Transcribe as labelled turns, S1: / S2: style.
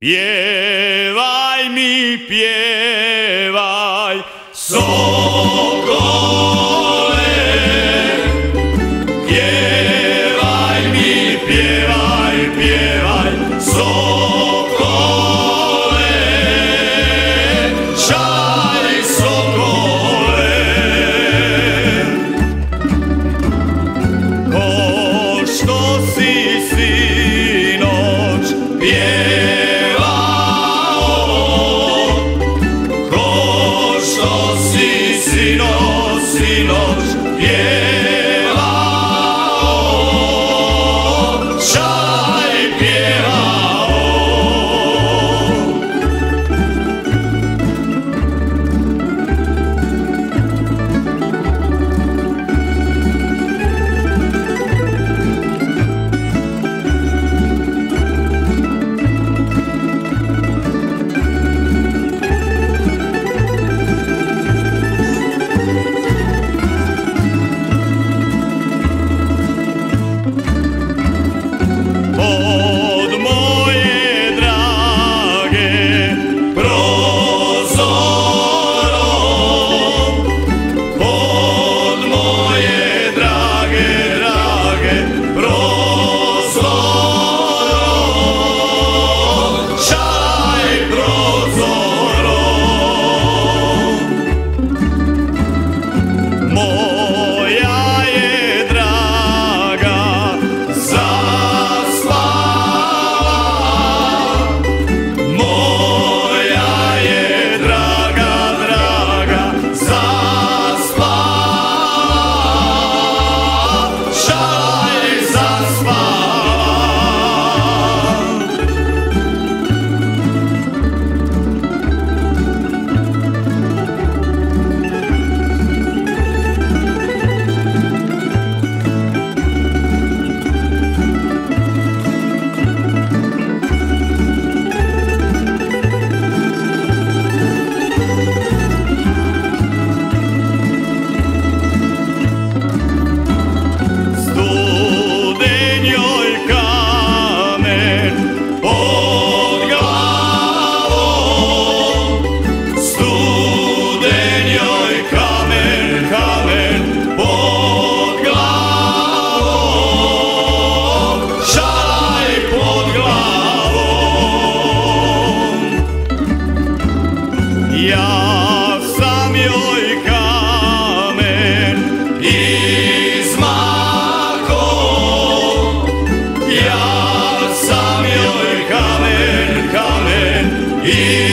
S1: Pjevaj mi, pjevaj, sokole. Yeah. E